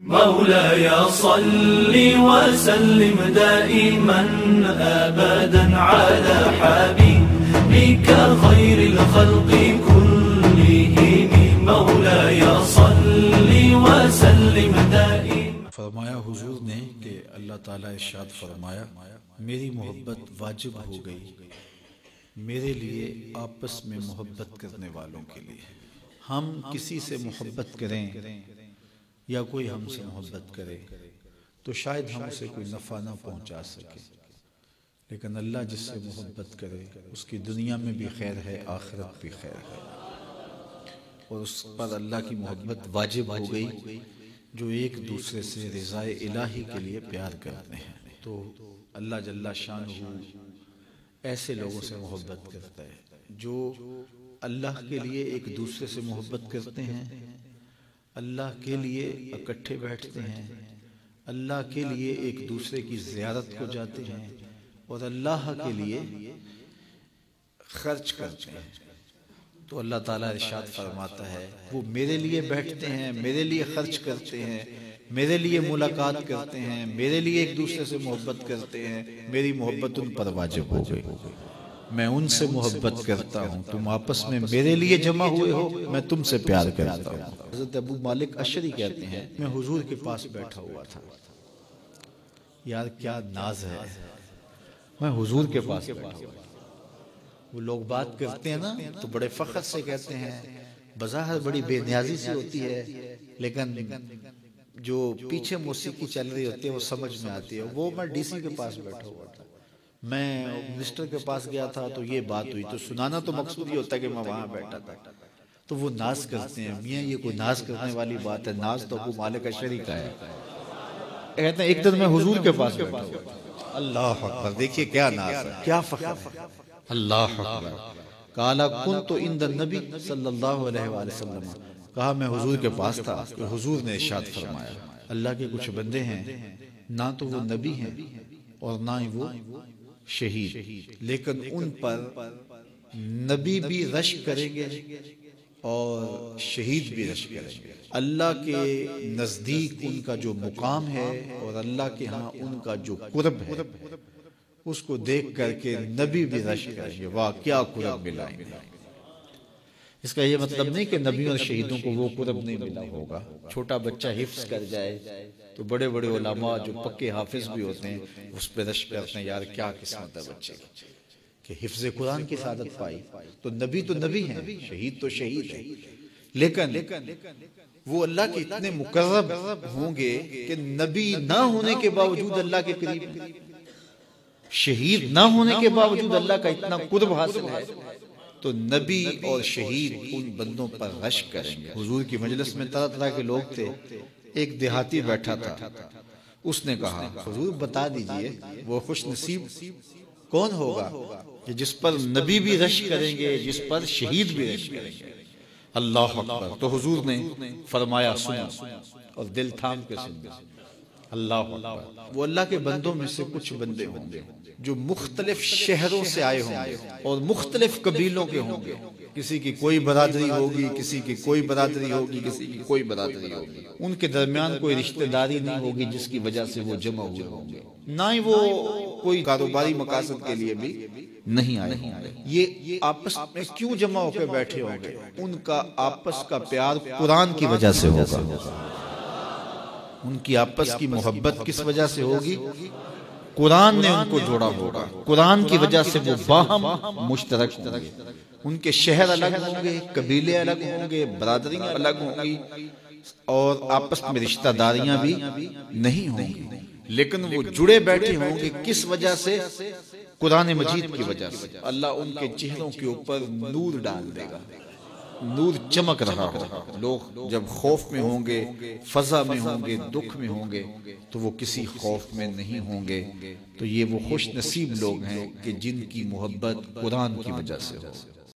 مولاي صل وسلم دائما ابدا على حبيبك خير الخلق كلهم. مولاي صل وسلم دائما. فرمایا حضور نے کہ اللہ تعالیٰ ارشاد فرمایا، میری محبت واجب ہو گئی میرے لیے آپس میں محبت کرنے والوں کے لیے۔ ہم کسی سے محبت کریں یا کوئی ہم سے محبت کرے، تو شاید ہم اسے کوئی نفع نہ پہنچا سکے۔ لیکن اللہ جس سے محبت کرے، اس کی دنیا میں بھی خیر ہے، آخرت بھی خیر ہے۔ اور اس پر اللہ کی محبت واجب ہو گئی، جو ایک دوسرے سے رضائے الہی کے لیے پیار کرتے ہیں۔ تو اللہ جل شان ایسے لوگوں سے محبت کرتا ہے، جو اللہ کے لیے ایک دوسرے سے محبت کرتے ہیں اللہ کے لیے اکٹھے بیٹھتے ہیں، اللہ کے لیے ایک دوسرے کی زیارت کو جاتے ہیں اور اللہ کے لیے خرچ کرتے ہیں۔ تو اللہ تعالیٰ ارشاد فرماتا ہے، وہ میرے لیے بیٹھتے ہیں، میرے لیے خرچ کرتے ہیں، میرے لیے ملاقات کرتے ہیں، میرے لیے ایک دوسرے سے محبت کرتے ہیں، میری محبت ان پر واجب ہو گئی۔ میں ان سے محبت کرتا ہوں، تم آپس میں میرے لیے جمع ہوئے ہو، میں تم سے پیار کرتا ہوں۔ حضرت ابو مالک اشری کہتے ہیں، میں حضور کے پاس بیٹھا ہوا تھا۔ یار، کیا ناز ہے۔ میں حضور کے پاس بیٹھا ہوا وہ لوگ بات کرتے ہیں نا، تو بڑے فخر سے کہتے ہیں، بظاہر بڑی بے نیازی سی ہوتی ہے، لیکن جو پیچھے موسیقی چل رہی ہوتی ہے، وہ سمجھ میں آتی ہے۔ وہ میں ڈی سی کے پاس بیٹھا ہوا تھا۔ میں منسٹر کے پاس گیا تھا تو یہ بات ہوئی تو سنانا تو مقصود یہ ہوتا ہے کہ میں وہاں بیٹھا تھا۔ تو وہ ناز کرتے ہیں، میاں یہ کوئی ناز کرنے والی بات ہے، ناز تو ابو مالک اشری کا ہے۔ کہتے ہیں، ایک دن میں حضور کے پاس بیٹھا ہوا۔ اللہ اکبر، دیکھیے کیا ناز ہے۔ کیا فخر ہے۔ اللہ اکبر۔ کالا کن تو اند النبی صلی اللہ علیہ وآلہ وسلم۔ کہا، میں حضور کے پاس تھا کہ حضور نے ارشاد فرمایا، اللہ کے کچھ بندے ہیں، نہ تو وہ نبی ہیں اور نہ ہی وہ شہید۔ لیکن ان پر نبی بھی رش کریں گے اور شہید بھی رش کریں گے۔ اللہ کے نزدیک ان کا جو مقام ہے اور اللہ کے ہاں ان کا جو قرب ہے، اس کو دیکھ کر کے نبی بھی رش کریں گے۔ واہ، کیا قرب ملائیں گے۔ اس کا یہ مطلب نہیں کہ نبیوں اور شہیدوں کو وہ قرب نہیں ملا ہوگا۔ چھوٹا بچہ حفظ کر جائے تو بڑے بڑے علماء جو پکے حافظ بھی ہوتے ہیں اس پہ رش کرتے ہیں یار کیا قسمت ہے بچے کہ حفظ قرآن کی سعادت پائی۔ تو نبی تو نبی ہیں شہید تو شہید ہیں۔ لیکن وہ اللہ کے اتنے مقرب ہوں گے کہ نبی نہ ہونے کے باوجود اللہ کے قریب شہید نہ ہونے کے باوجود اللہ کا اتنا قرب حاصل ہے۔ تو نبی اور شہید ان بندوں پر رش کریں گے۔ حضور کی مجلس میں طرح طرح کے لوگ تھے۔ ایک دیہاتی بیٹھا تھا۔ اس نے کہا حضور بتا دیجیے وہ خوش نصیب کون ہوگا کہ جس پر نبی بھی رش کریں گے جس پر شہید بھی رش کریں گے۔ اللہ اکبر۔ تو حضور نے فرمایا سنا اور دل تھام کے سن اللہ وہ اللہ کے بندوں میں سے کچھ بندے ہوں گے جو مختلف شہروں سے آئے ہوں گے اور مختلف قبیلوں کے ہوں گے۔ کسی کی کوئی برادری ہوگی، کسی کی کوئی برادری ہوگی، کسی کی کوئی برادری ہوگی۔ ان کے درمیان کوئی رشتہ داری نہیں ہوگی جس کی وجہ سے وہ جمع ہوئے ہوں گے۔ نہ ہی وہ کوئی کاروباری مقاصد کے لیے بھی نہیں آئے ہوں گے۔ یہ آپس میں کیوں جمع ہو کے بیٹھے ہوں گے؟ ان کا آپس کا پیار قرآن کی وجہ سے ہوگا۔ ان کی آپس کی محبت کس وجہ سے ہوگی؟ قرآن نے ان کو جوڑا ہوگا۔ قرآن کی وجہ سے وہ باہم مشترک ہوں گے۔ ان کے شہر الگ ہوں گے، قبیلے الگ ہوں گے، برادریاں الگ ہوں گی، اور آپس میں رشتہ داریاں بھی نہیں ہوں گی۔ لیکن وہ جڑے بیٹھے ہوں گے کس وجہ سے؟ قرآن مجید کی وجہ سے۔ اللہ ان کے چہروں کے اوپر نور ڈال دے گا۔ نور چمک رہا ہو۔ لوگ جب خوف میں ہوں گے، فضا میں ہوں گے، دکھ میں ہوں گے، تو وہ کسی خوف میں نہیں ہوں گے۔ تو یہ وہ خوش نصیب لوگ ہیں کہ جن کی محبت قرآن کی وجہ سے ہو۔